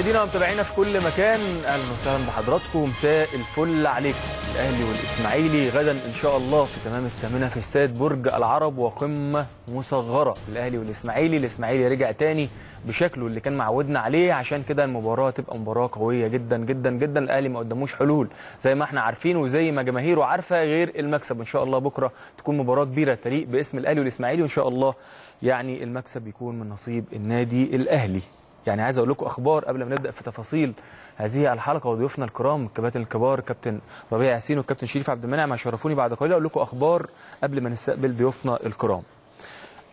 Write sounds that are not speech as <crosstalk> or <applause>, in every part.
مشاهدينا ومتابعينا في كل مكان أهلا وسهلا بحضراتكم. مساء الفل عليكم. الأهلي والإسماعيلي غدا إن شاء الله في تمام الثامنه في استاد برج العرب وقمة مصغرة. الأهلي والإسماعيلي الإسماعيلي رجع تاني بشكله اللي كان معودنا عليه. عشان كده المباراة تبقى مباراة قوية جدا جدا جدا. الأهلي ما قداموش حلول زي ما إحنا عارفين وزي ما جماهيره عارفة غير المكسب. ان شاء الله بكرة تكون مباراة كبيرة تليق باسم الأهلي والإسماعيلي. وإن شاء الله يعني المكسب يكون من نصيب النادي الأهلي. يعني عايز أقول لكم أخبار قبل ما نبدأ في تفاصيل هذه الحلقة وضيوفنا الكرام الكباتن الكبار كابتن ربيع ياسين والكابتن شريف عبد المنعم هيشرفوني بعد قليل. أقول لكم أخبار قبل ما نستقبل ضيوفنا الكرام.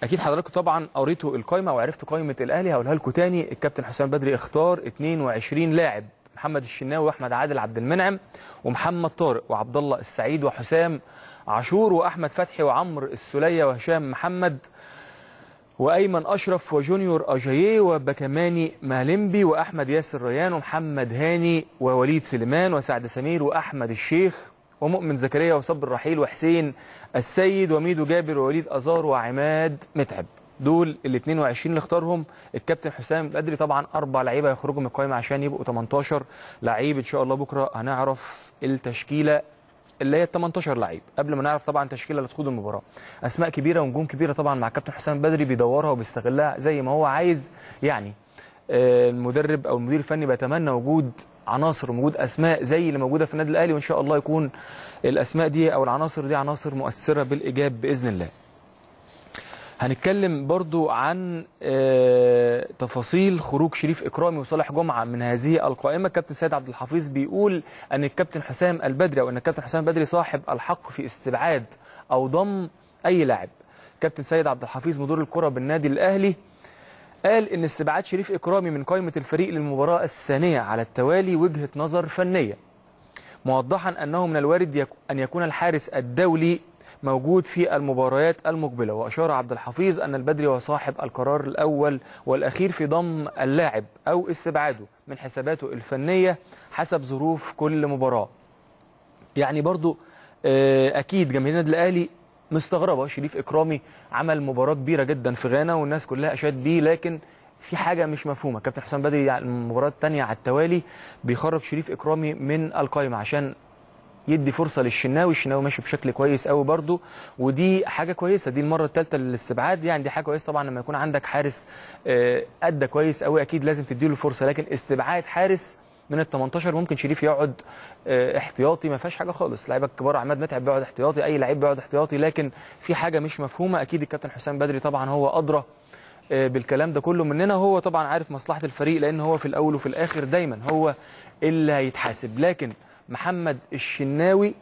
أكيد حضراتكم طبعا قريتوا القائمه وعرفتوا قائمه الأهلي هقولها لكم تاني. الكابتن حسام بدري اختار 22 لاعب محمد الشناوي وأحمد عادل عبد المنعم ومحمد طارق وعبد الله السعيد وحسام عاشور وأحمد فتحي وعمرو السولية وهشام محمد. وأيمن أشرف وجونيور أجايي وباكاماني ماهلامبي وأحمد ياسر ريان ومحمد هاني ووليد سليمان وسعد سمير وأحمد الشيخ ومؤمن زكريا وصبري رحيل وحسين السيد وميدو جابر ووليد أزارو وعماد متعب. دول ال 22 اللي اختارهم. الكابتن حسام بدري طبعا أربع لعيبة يخرجوا من القائمه عشان يبقوا 18 لعيب. إن شاء الله بكرة هنعرف التشكيلة اللي هي 18 لعيب قبل ما نعرف طبعا تشكيلة اللي تخوض المباراة. أسماء كبيرة ونجوم كبيرة طبعا مع كابتن حسام بدري بيدورها وبيستغلها زي ما هو عايز. يعني المدرب أو المدير الفني بيتمنى وجود عناصر ووجود أسماء زي اللي موجودة في النادي الأهلي وإن شاء الله يكون الأسماء دي أو العناصر دي عناصر مؤثرة بالإيجاب بإذن الله. هنتكلم برضو عن تفاصيل خروج شريف إكرامي وصالح جمعة من هذه القائمة. كابتن سيد عبد الحفيظ بيقول أن الكابتن حسام البدري أو أن الكابتن حسام البدري صاحب الحق في استبعاد أو ضم أي لاعب. كابتن سيد عبد الحفيظ مدير الكرة بالنادي الأهلي قال إن استبعاد شريف إكرامي من قائمة الفريق للمباراة الثانية على التوالي وجهة نظر فنية موضحا أنه من الوارد أن يكون الحارس الدولي موجود في المباريات المقبلة. وأشار عبد الحفيظ أن البدري هو صاحب القرار الأول والأخير في ضم اللاعب أو استبعاده من حساباته الفنية حسب ظروف كل مباراة. يعني برضو أكيد جماهير النادي الأهلي مستغربة. شريف إكرامي عمل مباراة كبيرة جدا في غانا والناس كلها أشاد بيه لكن في حاجة مش مفهومة. كابتن حسام بدري المباراة الثانية على التوالي بيخرج شريف إكرامي من القائمة عشان يدي فرصة للشناوي الشناوي ماشي بشكل كويس قوي برده ودي حاجة كويسة دي المرة الثالثه للاستبعاد يعني دي حاجة كويسة طبعا لما يكون عندك حارس أدى كويس قوي أكيد لازم تديله فرصة لكن استبعاد حارس من ال 18 ممكن شريف يقعد احتياطي ما فيهاش حاجة خالص. لعيبة الكبار عماد متعب بيقعد احتياطي أي لعيب بيقعد احتياطي لكن في حاجة مش مفهومة أكيد الكابتن حسام بدري طبعا هو أدرى بالكلام ده كله مننا هو طبعا عارف مصلحة الفريق لأن هو في الأول وفي الآخر دايما هو اللي هيتحاسب. لكن محمد الشناوي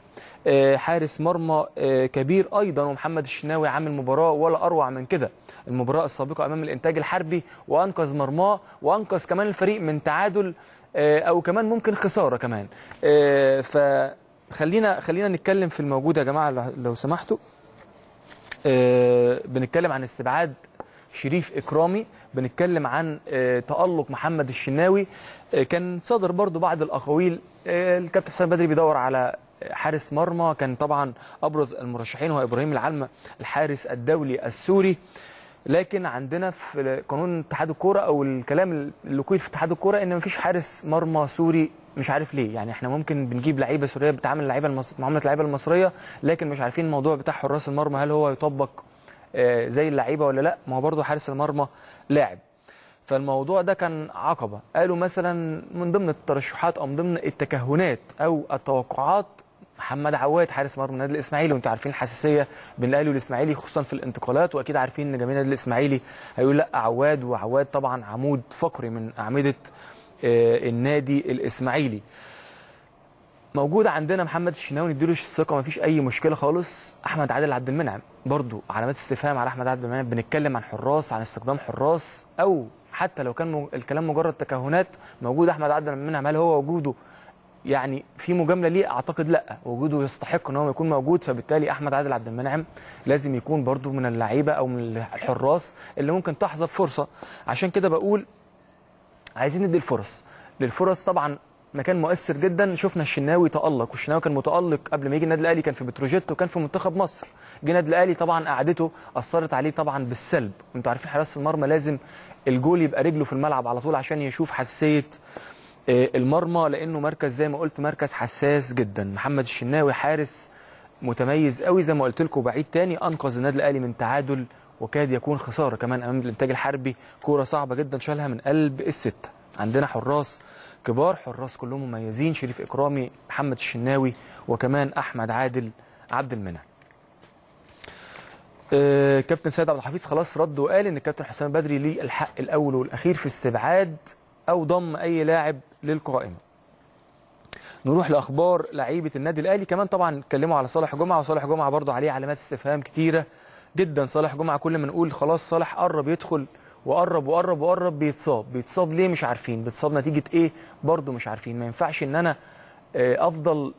حارس مرمى كبير أيضا ومحمد الشناوي عامل مباراة ولا أروع من كده. المباراة السابقة أمام الإنتاج الحربي وأنقذ مرماه وأنقذ كمان الفريق من تعادل أو كمان ممكن خسارة كمان. فخلينا خلينا نتكلم في الموجود يا جماعة لو سمحتوا. بنتكلم عن استبعاد شريف إكرامي بنتكلم عن تألق محمد الشناوي. كان صدر برضو بعض الأقاويل. الكابتن حسام بدري بيدور على حارس مرمى. كان طبعا أبرز المرشحين هو إبراهيم العلمة الحارس الدولي السوري. لكن عندنا في قانون اتحاد الكورة أو الكلام اللي قيل في اتحاد الكورة إن مفيش حارس مرمى سوري مش عارف ليه. يعني إحنا ممكن بنجيب لعيبة سورية بتعامل اللعيبه المصر... معاملة اللعيبه المصرية لكن مش عارفين الموضوع بتاع حراس المرمى هل هو يطبق زي اللعيبة ولا لا؟ ما هو برضه حارس المرمى لاعب. فالموضوع ده كان عقبة. قالوا مثلا من ضمن الترشحات أو من ضمن التكهنات أو التوقعات محمد عواد حارس مرمى النادي الإسماعيلي. وأنتم عارفين الحساسية بين الأهلي والإسماعيلي خصوصا في الانتقالات. وأكيد عارفين إن جماهير النادي الإسماعيلي هيقول لأ عواد وعواد طبعا عمود فقري من أعمدة النادي الإسماعيلي. موجود عندنا محمد الشناوي نديله الثقة ما فيش أي مشكلة خالص. أحمد عادل عبد المنعم. برضو علامات استفهام على أحمد عبد المنعم. بنتكلم عن حراس عن استخدام حراس أو حتى لو كان الكلام مجرد تكهنات موجود أحمد عبد المنعم هل هو وجوده يعني في مجاملة؟ ليه؟ أعتقد لأ. وجوده يستحق إن هو يكون موجود. فبالتالي أحمد عادل عبد المنعم لازم يكون برضو من اللعيبة أو من الحراس اللي ممكن تحظى فرصه عشان كده بقول عايزين ندي الفرص. للفرص طبعا مكان مؤثر جدا. شفنا الشناوي تألق والشناوي كان متألق قبل ما يجي النادي الأهلي كان في بتروجيت وكان في منتخب مصر. جه النادي الأهلي طبعا قعدته أثرت عليه طبعا بالسلب. وأنتوا عارفين حراس المرمى لازم الجول يبقى رجله في الملعب على طول عشان يشوف حساسية آه، المرمى لأنه مركز زي ما قلت مركز حساس جدا. محمد الشناوي حارس متميز قوي زي ما قلت لكم بعيد تاني أنقذ النادي الأهلي من تعادل وكاد يكون خسارة كمان أمام الإنتاج الحربي. كورة صعبة جدا شالها من قلب الستة. عندنا حراس كبار حراس كلهم مميزين شريف إكرامي محمد الشناوي وكمان أحمد عادل عبد المنعم. آه، كابتن سيد عبد الحفيظ خلاص رد وقال إن الكابتن حسام بدري ليه الحق الأول والأخير في استبعاد أو ضم أي لاعب للقائمة. نروح لأخبار لعيبة النادي الأهلي. كمان طبعا اتكلموا على صالح جمعة وصالح جمعة برضه عليه علامات استفهام كتيرة جدا. صالح جمعة كل ما نقول خلاص صالح قرب يدخل وقرب وقرب وقرب بيتصاب. بيتصاب ليه مش عارفين. بيتصاب نتيجة إيه؟ برضه مش عارفين. ما ينفعش إن أنا آه، أفضل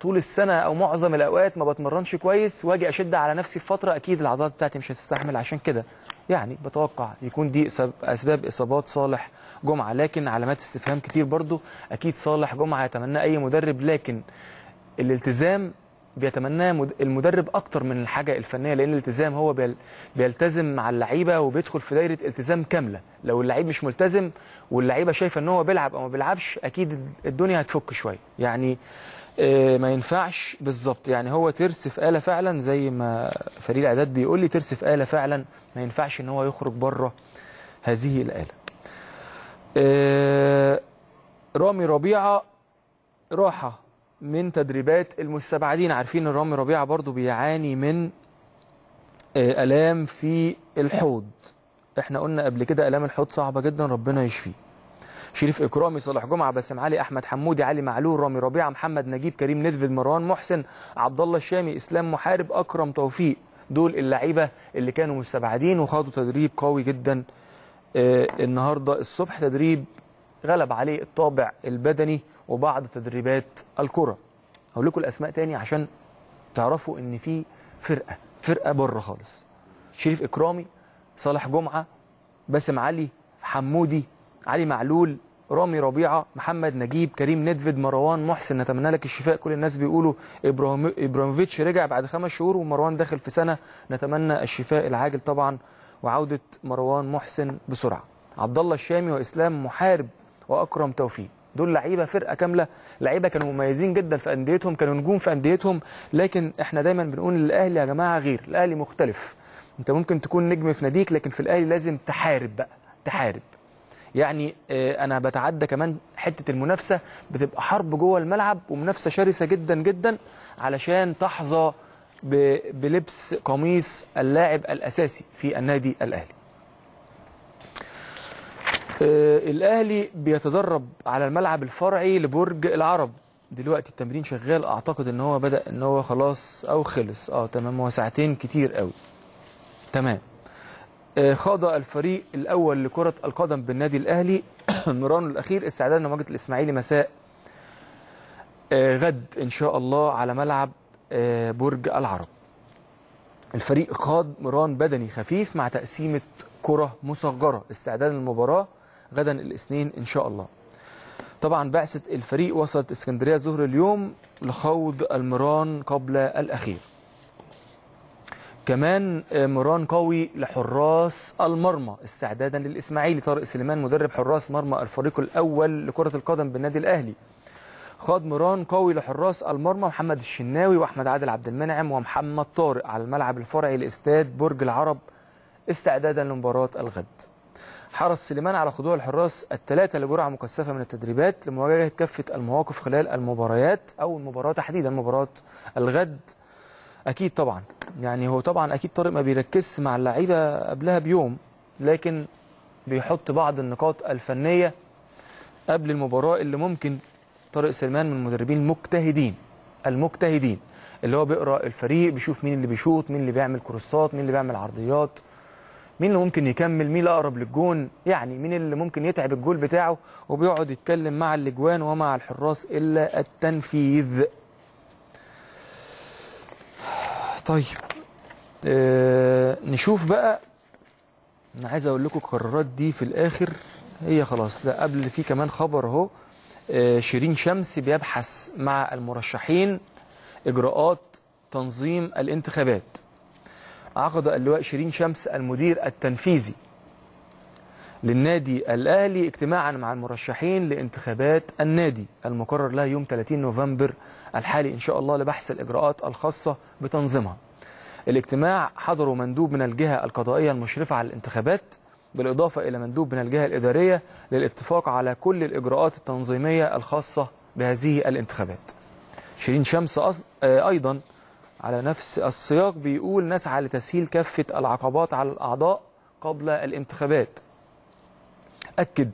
طول السنة أو معظم الأوقات ما بتمرنش كويس وأجي أشد على نفسي في فترة أكيد العضلات بتاعتي مش هتستحمل. عشان كده يعني بتوقع يكون دي أسباب إصابات صالح جمعة. لكن علامات استفهام كتير برضو أكيد صالح جمعة. يتمناه أي مدرب. لكن الالتزام بيتمناه مد- المدرب أكتر من الحاجة الفنية لأن الالتزام هو بيل- بيلتزم مع اللعيبة وبيدخل في دايرة التزام كاملة. لو اللعيب مش ملتزم واللعيبة شايفة إن هو بيلعب أو ما بيلعبش أكيد الدنيا هتفك شوية. يعني آه، ما ينفعش بالظبط يعني هو ترس في آلة فعلا زي ما فريق الاعداد بيقول لي ترس في آلة فعلا ما ينفعش إن هو يخرج بره هذه الآلة. آه، رامي ربيعة راحة. من تدريبات المستبعدين. عارفين إن رامي ربيعة برضو بيعاني من آه، آلام في الحوض. إحنا قلنا قبل كده آلام الحوض صعبة جدا ربنا يشفيه. شريف إكرامي صالح جمعة باسم علي أحمد حمودي علي معلول رامي ربيعة محمد نجيب كريم ندفد مروان محسن عبد الله الشامي إسلام محارب أكرم توفيق. دول اللعيبة اللي كانوا مستبعدين وخدوا تدريب قوي جدا آه، النهارده. الصبح تدريب غلب عليه الطابع البدني. وبعض تدريبات الكرة. هقول لكم الأسماء تاني عشان تعرفوا إن في فرقة فرقة بره خالص. شريف إكرامي صالح جمعة باسم علي حمودي علي معلول رامي ربيعة محمد نجيب كريم ندفد مروان محسن. نتمنى لك الشفاء. كل الناس بيقولوا إبراهيم إبراهيموفيتش رجع بعد خمس شهور ومروان داخل في سنة. نتمنى الشفاء العاجل طبعا وعودة مروان محسن بسرعة. عبد الله الشامي وإسلام محارب وأكرم توفيق. دول لعيبة فرقة كاملة لعيبة كانوا مميزين جدا في أنديتهم كانوا نجوم في أنديتهم لكن إحنا دايما بنقول الأهلي يا جماعة غير الأهلي مختلف. أنت ممكن تكون نجم في ناديك لكن في الأهلي لازم تحارب بقى تحارب. يعني آه، أنا بتعدى كمان حتة المنافسة بتبقى حرب جوه الملعب ومنافسة شرسة جدا جدا علشان تحظى بلبس قميص اللاعب الأساسي في النادي الأهلي. الأهلي بيتدرب على الملعب الفرعي لبرج العرب. دلوقتي التمرين شغال. أعتقد إن هو بدأ إن هو خلاص أو خلص. آه تمام. هو ساعتين كتير قوي. تمام. آه، خاض الفريق الأول لكرة القدم بالنادي الأهلي. <coughs> مرانه الأخير استعدادا لمواجهه الإسماعيلي مساء. آه، غد إن شاء الله على ملعب آه، برج العرب. الفريق خاض مران بدني خفيف مع تقسيمة كرة مصغرة. استعدادا للمباراه غدا الاثنين إن شاء الله. طبعا بعثة الفريق وصلت اسكندرية ظهر اليوم لخوض المران قبل الأخير. كمان آه، مران قوي لحراس المرمى. استعدادا للإسماعيلي طارق سليمان مدرب حراس مرمى الفريق الأول لكرة القدم بالنادي الأهلي. خاض مران قوي لحراس المرمى محمد الشناوي وأحمد عادل عبد المنعم ومحمد طارق على الملعب الفرعي لإستاد برج العرب استعدادا لمباراة الغد. حرص سليمان على خضوع الحراس الثلاثه لجرعه مكثفة من التدريبات لمواجهة كافة المواقف خلال المباريات أو المباراة تحديدا مباراة الغد. أكيد طبعا. يعني هو طبعا أكيد طارق ما بيركزش مع اللعيبة قبلها بيوم لكن بيحط بعض النقاط الفنية قبل المباراة اللي ممكن طارق سليمان من المدربين المجتهدين المجتهدين اللي هو بيقرأ الفريق بيشوف مين اللي بيشوط مين اللي بيعمل كروسات مين اللي بيعمل عرضيات. مين اللي ممكن يكمل؟ مين اللي اقرب للجون؟ يعني مين اللي ممكن يتعب الجول بتاعه؟ وبيقعد يتكلم مع الأجوان ومع الحراس إلا التنفيذ. طيب آه نشوف بقى. أنا عايز أقول لكم القرارات دي في الآخر هي خلاص. لا قبل في كمان خبر أهو. آه، شيرين شمس بيبحث مع المرشحين إجراءات تنظيم الانتخابات. عقد اللواء شيرين شمس المدير التنفيذي للنادي الأهلي اجتماعا مع المرشحين لانتخابات النادي المقرر لها يوم 30 نوفمبر الحالي إن شاء الله لبحث الإجراءات الخاصة بتنظيمها. الاجتماع حضروا مندوب من الجهة القضائية المشرفة على الانتخابات بالإضافة إلى مندوب من الجهة الإدارية للاتفاق على كل الإجراءات التنظيمية الخاصة بهذه الانتخابات. شيرين شمس آه، أيضا على نفس السياق بيقول نسعى لتسهيل كافة العقبات على الأعضاء قبل الانتخابات. أكد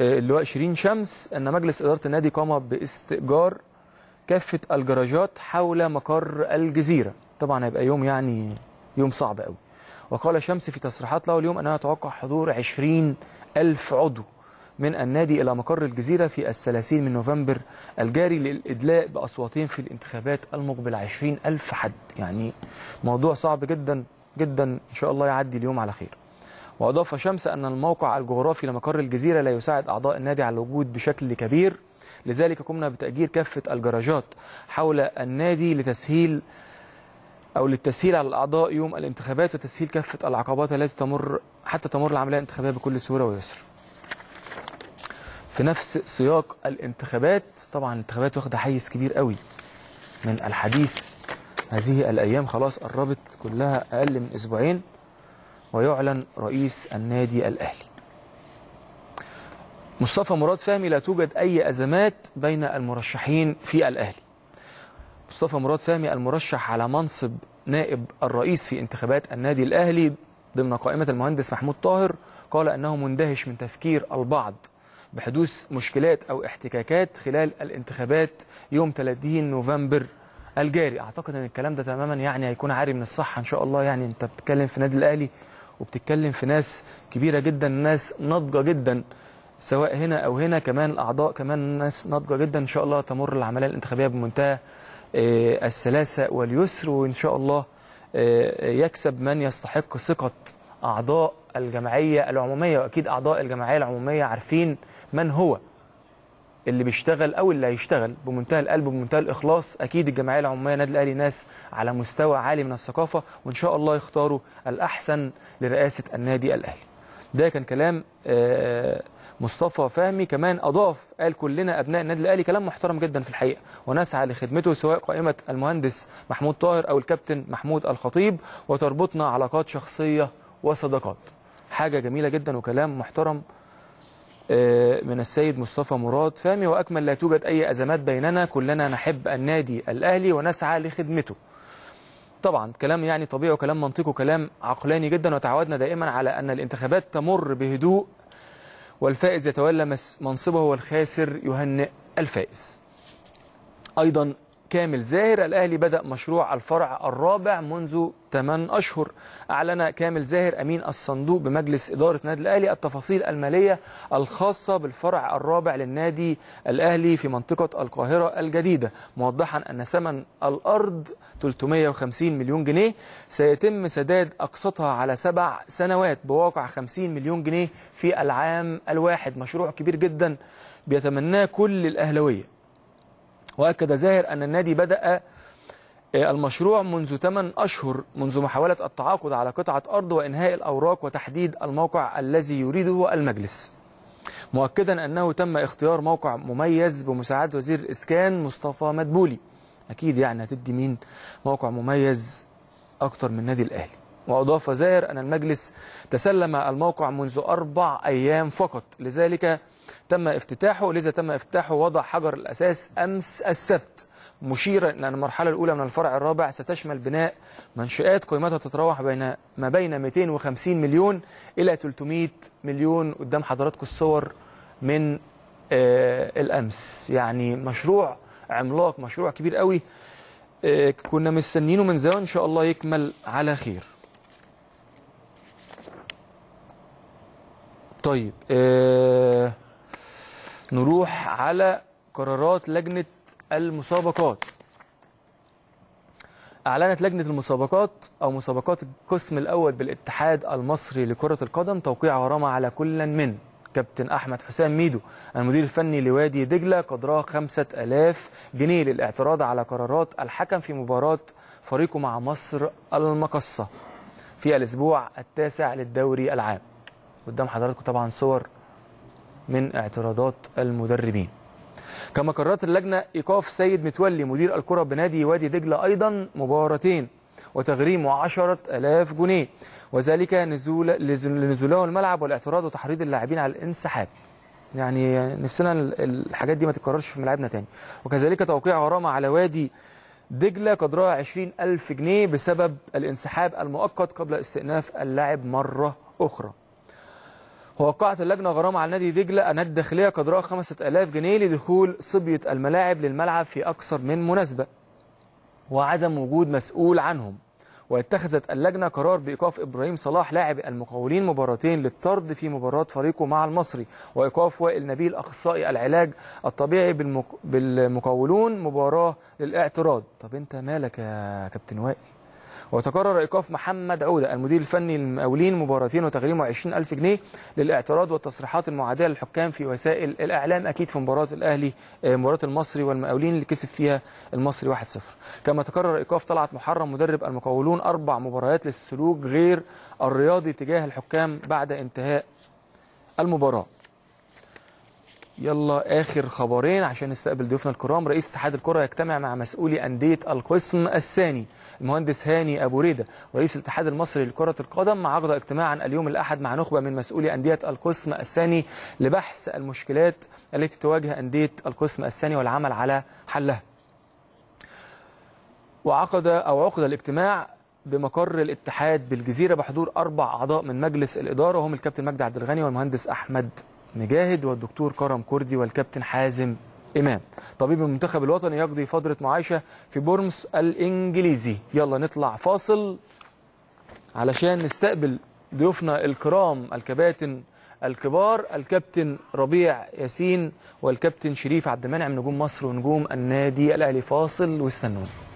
آه، اللواء شيرين شمس أن مجلس إدارة النادي قام باستئجار كافة الجراجات حول مقر الجزيرة. طبعا هيبقى يوم يعني يوم صعب قوي وقال شمس في تصريحات له اليوم أنه يتوقع حضور 20 ألف عضو. من النادي إلى مقر الجزيرة في الثلاثين من نوفمبر الجاري للإدلاء بأصواتهم في الانتخابات المقبلة. 20 ألف حد. يعني موضوع صعب جدا جدا. إن شاء الله يعدي اليوم على خير. وأضاف شمس أن الموقع الجغرافي لمقر الجزيرة لا يساعد أعضاء النادي على الوجود بشكل كبير. لذلك قمنا بتأجير كافة الجراجات حول النادي لتسهيل أو للتسهيل على الأعضاء يوم الانتخابات وتسهيل كافة العقبات التي تمر حتى تمر العملية الانتخابية بكل سهولة ويسر. في نفس سياق الانتخابات طبعا الانتخابات واخدة حيز كبير قوي من الحديث هذه الأيام. خلاص قربت كلها أقل من أسبوعين ويعلن رئيس النادي الأهلي. مصطفى مراد فهمي لا توجد أي أزمات بين المرشحين في الأهلي. مصطفى مراد فهمي المرشح على منصب نائب الرئيس في انتخابات النادي الأهلي ضمن قائمة المهندس محمود طاهر قال أنه مندهش من تفكير البعض. بحدوث مشكلات أو احتكاكات خلال الانتخابات يوم 30 نوفمبر الجاري. أعتقد أن الكلام ده تماما يعني هيكون عاري من الصحة إن شاء الله. يعني أنت بتتكلم في نادي الأهلي وبتتكلم في ناس كبيرة جدا ناس ناضجة جدا سواء هنا أو هنا. كمان الأعضاء كمان ناس ناضجة جدا إن شاء الله تمر العملية الانتخابية بمنتهى آه، السلاسة واليسر. وإن شاء الله آه، يكسب من يستحق ثقة أعضاء الجمعية العمومية. وأكيد أعضاء الجمعية العمومية عارفين من هو اللي بيشتغل أو اللي هيشتغل بمنتهى القلب وبمنتهى الإخلاص؟ أكيد الجمعية العمومية نادي الأهلي ناس على مستوى عالي من الثقافة وإن شاء الله يختاروا الأحسن لرئاسة النادي الأهلي. ده كان كلام آه، مصطفى فهمي. كمان أضاف قال كلنا أبناء النادي الأهلي كلام محترم جدا في الحقيقة ونسعى لخدمته سواء قائمة المهندس محمود طاهر أو الكابتن محمود الخطيب وتربطنا علاقات شخصية وصداقات. حاجة جميلة جدا وكلام محترم من السيد مصطفى مراد. فهمي وأكمل لا توجد أي أزمات بيننا كلنا نحب النادي الأهلي ونسعى لخدمته. طبعا كلام يعني طبيعي وكلام منطقي وكلام عقلاني جدا وتعودنا دائما على أن الانتخابات تمر بهدوء والفائز يتولى منصبه والخاسر يهنئ الفائز. أيضا كامل. زاهر الأهلي بدأ مشروع الفرع الرابع منذ 8 أشهر. أعلن كامل زاهر أمين الصندوق بمجلس إدارة نادي الأهلي التفاصيل المالية الخاصة بالفرع الرابع للنادي الأهلي في منطقة القاهرة الجديدة. موضحا أن ثمن الأرض 350 مليون جنيه. سيتم سداد أقساطها على سبع سنوات بواقع 50 مليون جنيه في العام الواحد. مشروع كبير جدا بيتمناه كل الأهلوية وأكد زاهر أن النادي بدأ المشروع منذ 8 أشهر منذ محاولة التعاقد على قطعة أرض وإنهاء الأوراق وتحديد الموقع الذي يريده المجلس. مؤكدا أنه تم اختيار موقع مميز بمساعدة وزير الإسكان مصطفى مدبولي. أكيد يعني هتدي مين موقع مميز أكتر من نادي الأهلي. وأضاف زاهر أن المجلس تسلم الموقع منذ أربع أيام فقط. لذلك تم افتتاحه لذا تم افتتاحه وضع حجر الأساس أمس السبت مشيرا إلى أن المرحلة الأولى من الفرع الرابع. ستشمل بناء منشآت قيمتها تتراوح بين ما بين 250 مليون إلى 300 مليون قدام حضراتكم الصور من آه الأمس. يعني مشروع عملاق مشروع كبير قوي. آه كنا مستنينه من زمان. إن شاء الله يكمل على خير. طيب آه نروح على قرارات لجنة المسابقات. أعلنت لجنة المسابقات أو مسابقات القسم الأول بالاتحاد المصري لكرة القدم توقيع غرامة على كل من كابتن أحمد حسام ميدو المدير الفني لوادي دجلة قدرها 5000 جنيه للاعتراض على قرارات الحكم في مباراة فريقه مع مصر المقصة في الأسبوع التاسع للدوري العام. قدام حضراتكم طبعا صور من اعتراضات المدربين. كما قررت اللجنة إيقاف سيد متولي مدير الكرة بنادي وادي دجلة أيضا مباراتين وتغريمه 10000 جنيه. وذلك نزول لنزوله الملعب والاعتراض وتحريض اللاعبين على الانسحاب. يعني نفسنا الحاجات دي ما تتكررش في ملاعبنا تاني. وكذلك توقيع غرامة على وادي دجلة قدرها 20000 جنيه بسبب الانسحاب المؤقت قبل استئناف اللاعب مرة أخرى. ووقعت اللجنة غرامه على نادي دجلة. النادي الداخليه قدرها 5000 جنيه لدخول صبية الملاعب للملعب في أكثر من مناسبة وعدم وجود مسؤول عنهم. واتخذت اللجنة قرار بإيقاف إبراهيم صلاح لاعب المقاولين مباراتين للطرد في مباراة فريقه مع المصري وإيقاف وائل نبيل أخصائي العلاج الطبيعي. بالمقاولون مباراة للاعتراض. طب أنت مالك يا كابتن وائل؟ وتقرر إيقاف محمد عودة المدير الفني للمقاولين مباراتين وتغريمة 20000 جنيه للاعتراض والتصريحات المعادية للحكام في وسائل الإعلام أكيد في مباراة الأهلي مباراة المصري والمقاولين اللي كسب فيها المصري 1-0 كما تقرر إيقاف طلعت محرم مدرب المقاولون أربع مباريات للسلوك غير الرياضي تجاه الحكام بعد انتهاء المباراة. يلا آخر خبرين عشان نستقبل ضيوفنا الكرام. رئيس اتحاد الكرة يجتمع مع مسؤولي أندية القسم الثاني المهندس هاني أبو ريدة. ورئيس الاتحاد المصري لكرة القدم عقد اجتماعا اليوم الأحد مع نخبة من مسؤولي أندية القسم الثاني لبحث المشكلات التي تواجه أندية القسم الثاني والعمل على حلها. وعقد أو عقد الاجتماع بمقر الاتحاد بالجزيرة بحضور أربع أعضاء من مجلس الإدارة. وهم الكابتن مجدي عبد الغني والمهندس أحمد مجاهد والدكتور كرم كردي والكابتن حازم إمام. طبيب المنتخب الوطني يقضي فترة معايشة في بورمس الإنجليزي. يلا نطلع فاصل علشان نستقبل ضيوفنا الكرام الكباتن الكبار الكابتن ربيع ياسين والكابتن شريف عبد المنعم نجوم مصر ونجوم النادي الأهلي. فاصل واستنونا.